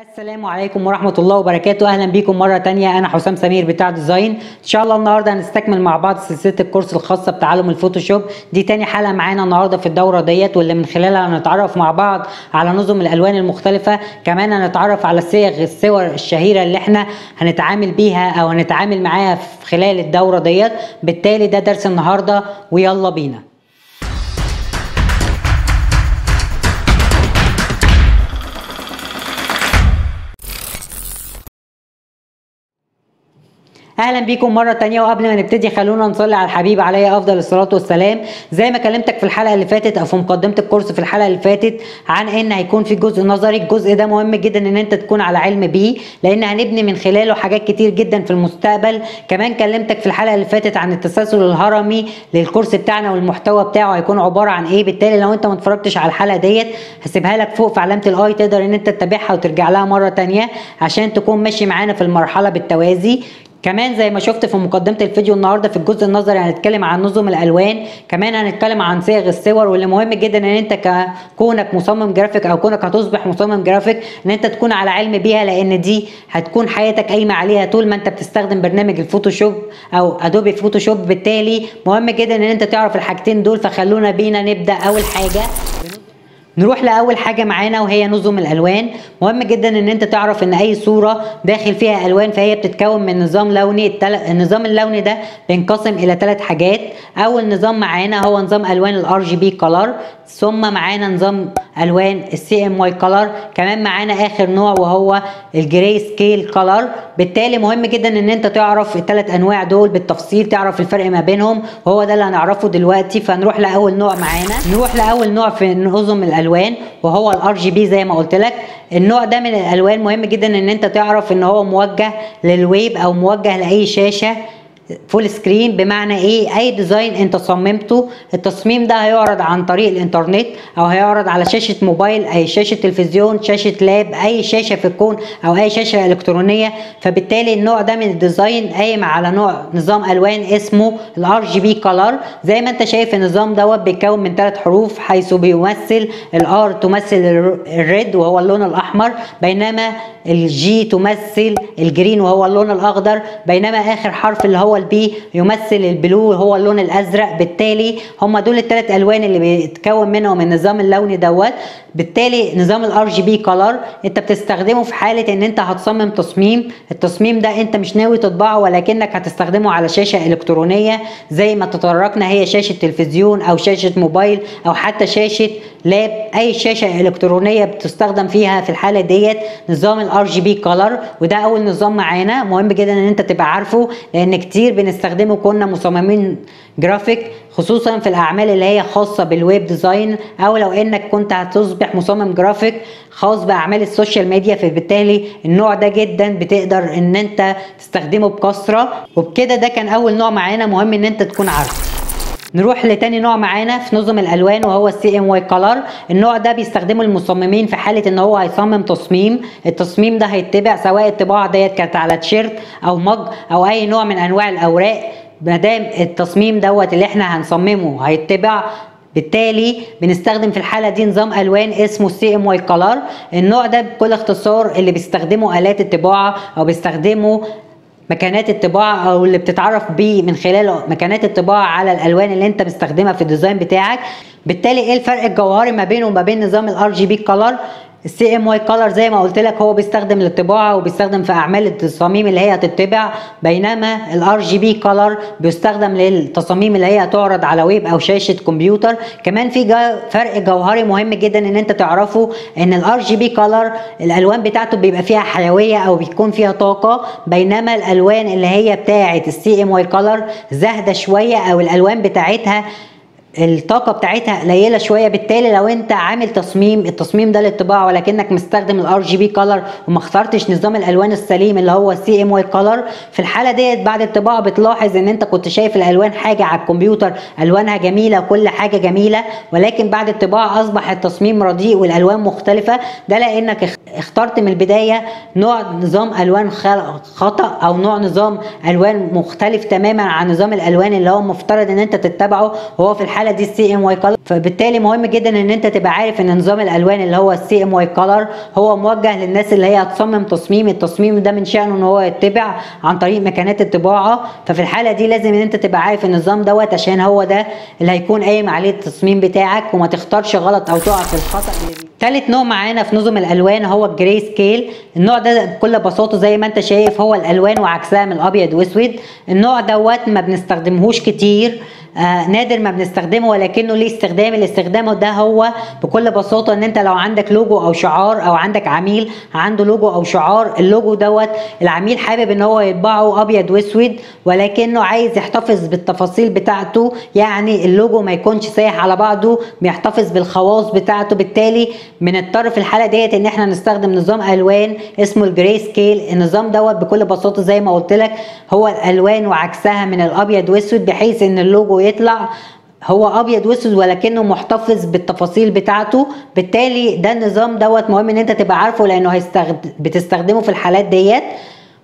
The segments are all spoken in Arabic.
السلام عليكم ورحمة الله وبركاته. أهلا بيكم مرة تانية. أنا حسام سمير بتاع design. إن شاء الله النهاردة هنستكمل مع بعض سلسلة الكورس الخاصة بتعلم ال Photoshop. دي تاني حلقة معانا النهاردة في الدورة ديت واللي من خلالها هنتعرف مع بعض على نظم الألوان المختلفة. كمان هنتعرف على صيغ الصور الشهيرة اللي إحنا هنتعامل بيها أو هنتعامل معاها في خلال الدورة ديت. بالتالي ده درس النهاردة ويلا بينا. أهلا بيكم مرة تانية وقبل ما نبتدي خلونا نصلي على الحبيب عليه أفضل الصلاة والسلام. زي ما كلمتك في الحلقة اللي فاتت أو في مقدمة الكورس في الحلقة اللي فاتت عن إن هيكون في جزء نظري. الجزء ده مهم جدا إن أنت تكون على علم بيه لأن هنبني من خلاله حاجات كتير جدا في المستقبل. كمان كلمتك في الحلقة اللي فاتت عن التسلسل الهرمي للكورس بتاعنا والمحتوى بتاعه هيكون عبارة عن إيه؟ بالتالي لو أنت ما اتفرجتش على الحلقة ديت هسيبها لك فوق في علامة الآي تقدر إن أنت تتابعها وترجع لها مرة تانية عشان تكون ماشي معانا في المرحلة بالتوازي. كمان زي ما شفت في مقدمة الفيديو النهارده في الجزء النظري هنتكلم عن نظم الألوان كمان هنتكلم عن صيغ الصور واللي مهم جدا إن أنت كونك مصمم جرافيك أو كونك هتصبح مصمم جرافيك إن أنت تكون على علم بيها لأن دي هتكون حياتك قايمة عليها طول ما أنت بتستخدم برنامج ال Photoshop أو Adobe Photoshop بالتالي مهم جدا إن أنت تعرف الحاجتين دول فخلونا بينا نبدأ أول حاجة. نروح لأول حاجة معانا وهي نظم الألوان. مهم جدا إن أنت تعرف إن أي صورة داخل فيها ألوان فهي بتتكون من نظام لوني. التل... النظام اللوني ده بينقسم إلى ثلاث حاجات. أول نظام معانا هو نظام ألوان ال RGB color ثم معانا نظام ألوان ال CMY color كمان معانا آخر نوع وهو ال grayscale color بالتالي مهم جدا إن أنت تعرف الثلاث أنواع دول بالتفصيل تعرف الفرق ما بينهم. وهو ده اللي هنعرفه دلوقتي فنروح لأول نوع معانا. نروح لأول نوع في نظم الألوان. وهو ال RGB زي ما قلت لك. النوع ده من الألوان مهم جدا إن أنت تعرف إن هو موجه للويب أو موجه لأي شاشة. full screen بمعنى إيه؟ أي design أنت صممته التصميم ده هيعرض عن طريق الإنترنت أو هيعرض على شاشة موبايل أي شاشة تلفزيون شاشة lap أي شاشة في الكون أو أي شاشة إلكترونية. فبالتالي النوع ده من ال design قايم على نوع نظام ألوان اسمه ال RGB color زي ما أنت شايف النظام دوت بيتكون من ثلاث حروف حيث بيمثل ال R تمثل ال red وهو اللون الأحمر بينما ال G تمثل ال green وهو اللون الأخضر بينما آخر حرف اللي هو ال B يمثل ال blue هو اللون الأزرق بالتالي هم دول الثلاث ألوان اللي بيتكون منهم النظام اللوني دوت. بالتالي نظام ال RGB color انت بتستخدمه في حالة إن انت هتصمم تصميم. التصميم ده انت مش ناوي تطبعه ولكنك هتستخدمه على شاشة إلكترونية زي ما تطرقنا هي شاشة تلفزيون أو شاشة موبايل أو حتى شاشة لاب. أي شاشة إلكترونية بتستخدم فيها في الحالة ديت نظام ال RGB color وده أول نظام معانا. مهم جدا إن انت تبقى عارفه لأن كتير بنستخدمه كأنا مصممين جرافيك خصوصا في الأعمال اللي هي خاصة بال web design أو لو إنك كنت هتصبح مصمم جرافيك خاص بأعمال ال social media فبالتالي النوع ده جدا بتقدر إن أنت تستخدمه بكثرة. وبكده ده كان أول نوع معانا مهم إن أنت تكون عارفه. نروح لتاني نوع معانا في نظم الألوان وهو ال CMY color النوع ده بيستخدمه المصممين في حالة إن هو هيصمم تصميم. التصميم ده هيتطبع سواء الطباعة ديت كانت على تيشيرت أو mug أو أي نوع من أنواع الأوراق. ما دام التصميم دوت اللي إحنا هنصممه هيتطبع بالتالي بنستخدم في الحالة دي نظام ألوان اسمه CMY color النوع ده بكل اختصار اللي بيستخدمه آلات الطباعة أو بيستخدمه مكانات الطباعة أو اللي بتتعرف بيه من خلال مكانات الطباعة على الألوان اللي أنت بتستخدمها في ال design بتاعك. بالتالي إيه الفرق الجوهري ما بينه وما بين نظام ال RGB color ال CMY color زي ما قلت لك هو بيستخدم للطباعة وبيستخدم في أعمال التصاميم اللي هي هتطبع بينما ال RGB color بيستخدم للتصاميم اللي هي هتعرض على ويب أو شاشة كمبيوتر. كمان في فرق جوهري مهم جدا إن أنت تعرفه إن ال RGB color الألوان بتاعته بيبقى فيها حيوية أو بيكون فيها طاقة بينما الألوان اللي هي بتاعة ال CMY color زاهدة شوية أو الألوان بتاعتها الطاقة بتاعتها قليلة شوية بالتالي لو انت عامل تصميم التصميم ده للطباعة ولكنك مستخدم ال RGB color وما اخترتش نظام الألوان السليم اللي هو CMY color في الحالة ديت بعد الطباعة بتلاحظ إن انت كنت شايف الألوان حاجة على الكمبيوتر ألوانها جميلة وكل حاجة جميلة ولكن بعد الطباعة أصبح التصميم رديء والألوان مختلفة ده لأنك اخترت من البداية نوع نظام ألوان خطأ أو نوع نظام ألوان مختلف تماما عن نظام الألوان اللي هو مفترض إن انت تتبعه وهو في الحالة الحاله دي ال CMY color فبالتالي مهم جدا إن أنت تبقى عارف إن نظام الألوان اللي هو ال CMY color هو موجه للناس اللي هي هتصمم تصميم. التصميم ده من شأنه إن هو يتطبع عن طريق مكانات الطباعة. ففي الحالة دي لازم إن أنت تبقى عارف النظام دوت عشان هو ده اللي هيكون قايم عليه التصميم بتاعك وما تختارش غلط أو تقع في الخطأ. تالت نوع معانا في نظم الألوان هو ال grayscale النوع ده بكل بساطة زي ما أنت شايف هو الألوان وعكسها من الأبيض وأسود. النوع دوت ما بنستخدمهوش كتير. آه نادر ما بنستخدمه ولكنه ليه استخدام. الاستخدام ده هو بكل بساطة إن أنت لو عندك لوجو أو شعار أو عندك عميل عنده لوجو أو شعار اللوجو دوت العميل حابب إن هو يطبعه أبيض وأسود ولكنه عايز يحتفظ بالتفاصيل بتاعته. يعني اللوجو ما يكونش سايح على بعضه بيحتفظ بالخواص بتاعته. بالتالي بنضطر في الحالة ديت إن إحنا نستخدم نظام ألوان اسمه ال grayscale. النظام دوت بكل بساطة زي ما قلت لك هو الألوان وعكسها من الأبيض وأسود بحيث إن اللوجو يطلع هو أبيض وأسود ولكنه محتفظ بالتفاصيل بتاعته. بالتالي ده النظام دوت مهم إن أنت تبقى عارفه لأنه هيستخد... بتستخدمه في الحالات ديت.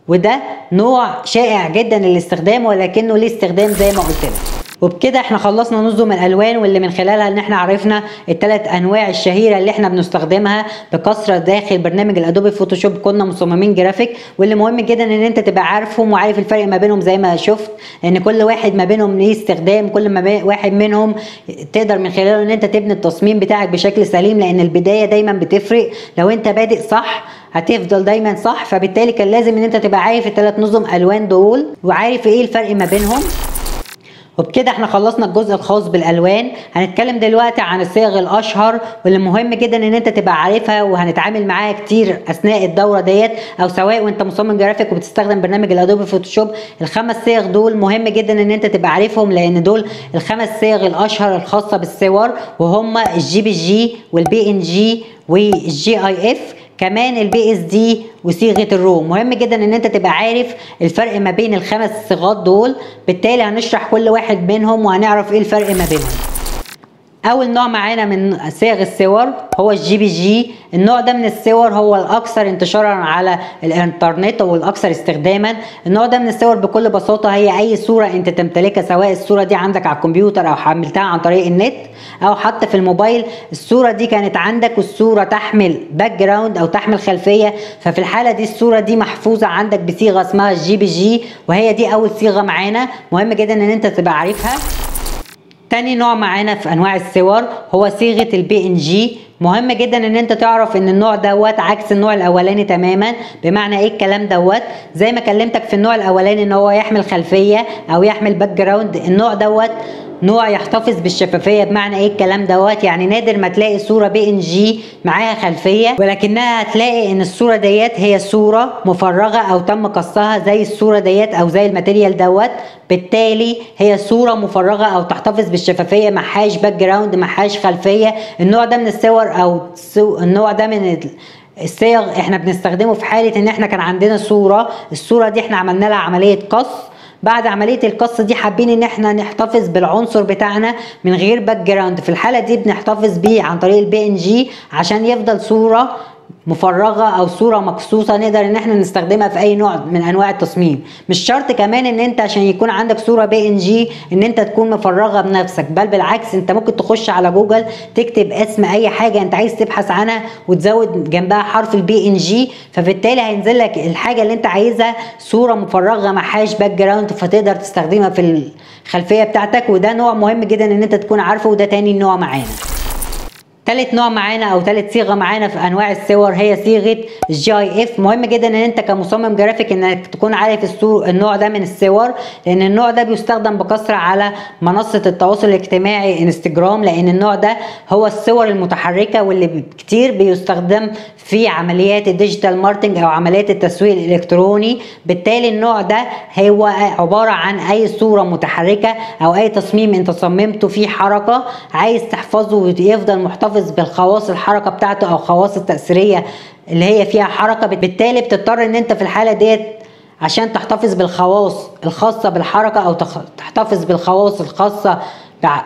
وده نوع شائع جدا للاستخدام ولكنه ليه استخدام زي ما قلت لك. وبكده إحنا خلصنا نظم الألوان واللي من خلالها إن إحنا عرفنا الثلاث أنواع الشهيرة اللي إحنا بنستخدمها بكثرة داخل برنامج الأدوبي فوتوشوب. كأنا مصممين جرافيك واللي مهم جدا إن أنت تبقى عارفهم وعارف الفرق ما بينهم زي ما شفت إن كل واحد ما بينهم ليه استخدام كل ما واحد منهم تقدر من خلاله إن أنت تبني التصميم بتاعك بشكل سليم لأن البداية دايما بتفرق. لو أنت بادئ صح هتفضل دايما صح فبالتالي كان لازم إن أنت تبقى عارف الثلاث نظم ألوان دول وعارف إيه الفرق ما بينهم. وبكده إحنا خلصنا الجزء الخاص بالألوان. هنتكلم دلوقتي عن الصيغ الأشهر واللي مهم جدا إن أنت تبقى عارفها وهنتعامل معاها كتير أثناء الدورة ديت أو سواء وأنت مصمم جرافيك وبتستخدم برنامج الأدوبي فوتوشوب. الخمس صيغ دول مهم جدا إن أنت تبقى عارفهم لأن دول الخمس صيغ الأشهر الخاصة بالصور وهم ال JPG وال PNG وال GIF. كمان ال PSD وصيغة ال RAW مهم جدا إن أنت تبقى عارف الفرق ما بين الخمس صيغات دول. بالتالي هنشرح كل واحد منهم وهنعرف إيه الفرق ما بينهم. أول نوع معانا من صيغ الصور هو ال JPG النوع ده من الصور هو الأكثر انتشارا على الإنترنت والأكثر استخداما. النوع ده من الصور بكل بساطة هي أي صورة أنت تمتلكها سواء الصورة دي عندك على الكمبيوتر أو حملتها عن طريق النت أو حتى في الموبايل. الصورة دي كانت عندك والصورة تحمل background أو تحمل خلفية. ففي الحالة دي الصورة دي محفوظة عندك بصيغة اسمها ال JPG وهي دي أول صيغة معانا. مهم جدا إن أنت تبقى عارفها. تاني نوع معانا في أنواع الصور هو صيغة ال PNG مهم جدا إن أنت تعرف إن النوع دوت عكس النوع الأولاني تماما. بمعنى إيه الكلام دوت؟ زي ما كلمتك في النوع الأولاني إن هو يحمل خلفية أو يحمل background النوع دوت نوع يحتفظ بالشفافية بمعنى إيه الكلام دوت؟ يعني نادر ما تلاقي صورة PNG معاها خلفية ولكنها هتلاقي إن الصورة ديت هي صورة مفرغة أو تم قصها زي الصورة ديت أو زي ال material دوت. بالتالي هي صورة مفرغة أو تحتفظ بالشفافية معهاش background معهاش خلفية. النوع ده من الصور أو النوع ده من الصيغ إحنا بنستخدمه في حالة إن إحنا كان عندنا صورة الصورة دي إحنا عملنا لها عملية قص. بعد عملية القص دي حابين إن إحنا نحتفظ بالعنصر بتاعنا من غير background في الحالة دي بنحتفظ بيه عن طريق ال PNG عشان يفضل صورة مفرغة أو صورة مقصوصه نقدر إن إحنا نستخدمها في أي نوع من أنواع التصميم. مش شرط كمان إن أنت عشان يكون عندك صورة PNG إن أنت تكون مفرغة بنفسك بل بالعكس أنت ممكن تخش على جوجل تكتب اسم أي حاجة أنت عايز تبحث عنها وتزود جنبها حرف ال PNG فبالتالي هينزل لك الحاجة اللي أنت عايزها صورة مفرغة معهاش background فتقدر تستخدمها في الخلفية بتاعتك وده نوع مهم جدا إن أنت تكون عارفه وده تاني نوع معانا. تالت نوع معانا أو تالت صيغة معانا في أنواع الصور هي صيغة GIF. مهم جدا إن أنت كمصمم جرافيك إنك تكون عارف النوع ده من الصور لأن النوع ده بيستخدم بكثرة على منصة التواصل الاجتماعي إنستجرام لأن النوع ده هو الصور المتحركة واللي كتير بيستخدم في عمليات ال digital marketing أو عمليات التسويق الإلكتروني. بالتالي النوع ده هو عبارة عن أي صورة متحركة أو أي تصميم أنت صممته فيه حركة عايز تحفظه ويفضل محتفظ محتفظ بالخواص الحركة بتاعته أو خواص التأثيرية اللي هي فيها حركة بالتالي بتضطر إن أنت في الحالة ديت عشان تحتفظ بالخواص الخاصة بالحركة أو تحتفظ بالخواص الخاصة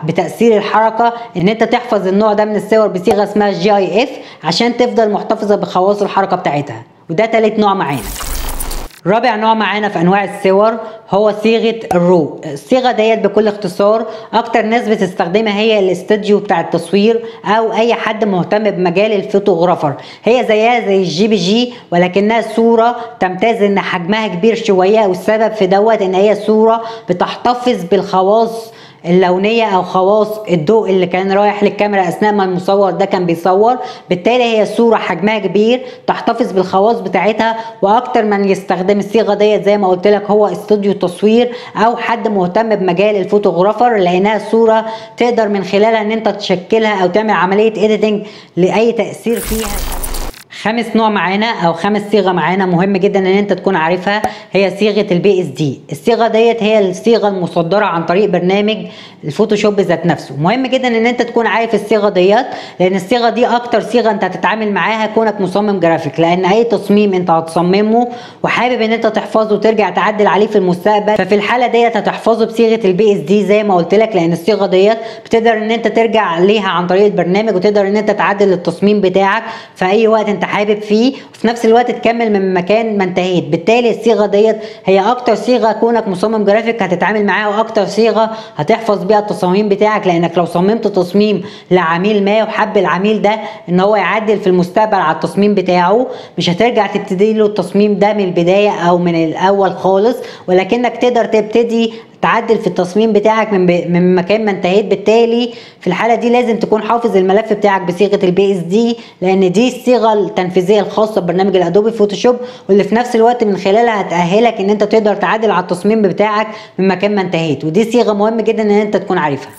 بتأثير الحركة إن أنت تحفظ النوع ده من الصور بصيغة اسمها GIF عشان تفضل محتفظة بخواص الحركة بتاعتها. وده تالت نوع معانا. رابع نوع معانا في أنواع الصور هو صيغة ال RAW. الصيغة ديت بكل اختصار أكتر ناس بتستخدمها هي الاستوديو بتاع التصوير أو أي حد مهتم بمجال ال photographer. هي زيها زي ال JPG ولكنها صورة تمتاز إن حجمها كبير شوية والسبب في دوت إن هي صورة بتحتفظ بالخواص اللونية أو خواص الضوء اللي كان رايح للكاميرا أثناء ما المصور ده كان بيصور. بالتالي هي صورة حجمها كبير تحتفظ بالخواص بتاعتها وأكتر من يستخدم الصيغة ديت زي ما قلت لك هو استوديو تصوير أو حد مهتم بمجال ال photographer لأنها صورة تقدر من خلالها إن أنت تشكلها أو تعمل عملية editing لأي تأثير فيها. خامس نوع معانا أو خامس صيغة معانا مهم جدا إن أنت تكون عارفها هي صيغة ال PSD الصيغة ديت هي الصيغة المصدرة عن طريق برنامج الفوتوشوب ذات نفسه. مهم جدا إن أنت تكون عارف الصيغة ديت لأن الصيغة دي أكتر صيغة أنت هتتعامل معاها كونك مصمم جرافيك. لأن أي تصميم أنت هتصممه وحابب إن أنت تحفظه وترجع تعدل عليه في المستقبل ففي الحالة ديت هتحفظه بصيغة ال PSD زي ما قلت لك لأن الصيغة ديت بتقدر إن أنت ترجع ليها عن طريق البرنامج وتقدر إن أنت تعدل التصميم بتاعك في أي وقت أنت حابب فيه وفي نفس الوقت تكمل من مكان ما انتهيت. بالتالي الصيغة ديت هي أكتر صيغة كونك مصمم جرافيك هتتعامل معاها وأكتر صيغة هتحفظ بيها التصاميم بتاعك. لأنك لو صممت تصميم لعميل ما وحب العميل ده إن هو يعدل في المستقبل على التصميم بتاعه مش هترجع تبتدي له التصميم ده من البداية أو من الأول خالص. ولكنك تقدر تبتدي تعدل في التصميم بتاعك من, ب... من مكان ما انتهيت بالتالي في الحالة دي لازم تكون حافظ الملف بتاعك بصيغة ال PSD لأن دي الصيغة التنفيذية الخاصة ببرنامج ال Adobe Photoshop واللي في نفس الوقت من خلالها هتأهلك إن أنت تقدر تعدل على التصميم بتاعك من مكان ما انتهيت. ودي صيغة مهم جدا إن أنت تكون عارفها.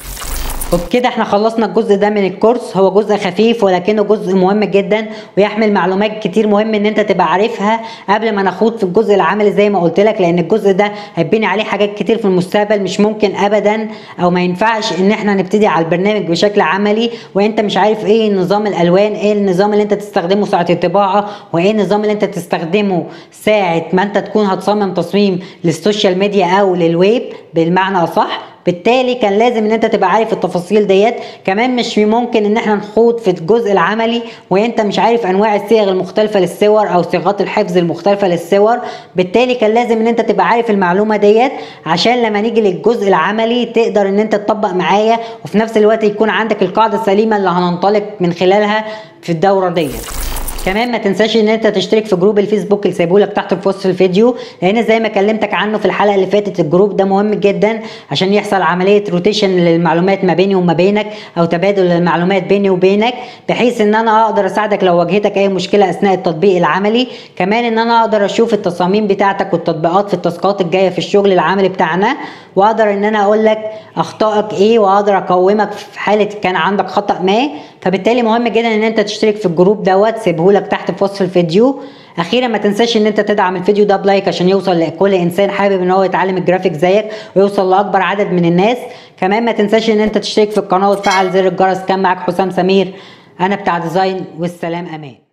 وبكده إحنا خلصنا الجزء ده من الكورس. هو جزء خفيف ولكنه جزء مهم جدا ويحمل معلومات كتير مهم إن أنت تبقى عارفها قبل ما نخوض في الجزء العملي زي ما قلت لك لأن الجزء ده هيبني عليه حاجات كتير في المستقبل مش ممكن ابدا أو ما ينفعش إن إحنا نبتدي على البرنامج بشكل عملي وأنت مش عارف إيه نظام الألوان إيه النظام اللي أنت تستخدمه ساعة الطباعة وإيه النظام اللي أنت تستخدمه ساعة ما أنت تكون هتصمم تصميم لل social media أو للويب بالمعنى أصح. بالتالي كان لازم إن أنت تبقى عارف التفاصيل ديت. كمان مش ممكن إن إحنا نخوض في الجزء العملي وانت مش عارف أنواع الصيغ المختلفة للصور أو صيغات الحفظ المختلفة للصور. بالتالي كان لازم إن أنت تبقى عارف المعلومة ديت عشان لما نيجي للجزء العملي تقدر إن أنت تطبق معايا وفي نفس الوقت يكون عندك القاعدة السليمة اللي هننطلق من خلالها في الدورة ديت. كمان ما تنساش إن أنت تشترك في group الفيسبوك اللي سايبهولك تحت في وصف الفيديو لأن زي ما كلمتك عنه في الحلقة اللي فاتت ال group ده مهم جدا عشان يحصل عملية rotation للمعلومات ما بيني وما بينك أو تبادل المعلومات بيني وبينك بحيث إن أنا أقدر أساعدك لو واجهتك أي مشكلة أثناء التطبيق العملي. كمان إن أنا أقدر أشوف التصاميم بتاعتك والتطبيقات في ال task ات الجاية في الشغل العملي بتاعنا وأقدر إن أنا أقول لك أخطائك إيه وأقدر أقومك في حالة كان عندك خطأ ما. فبالتالي مهم جدا إن أنت تشترك في ال group دوت سايبهولك تحت في وصف الفيديو. أخيرا ما تنساش إن أنت تدعم الفيديو ده ب like عشان يوصل لكل إنسان حابب إن هو يتعلم الجرافيك زيك ويوصل لأكبر عدد من الناس. كمان ما تنساش إن أنت تشترك في القناة وتفعل زر الجرس. كان معاك حسام سمير. أنا بتاع design والسلام أمان.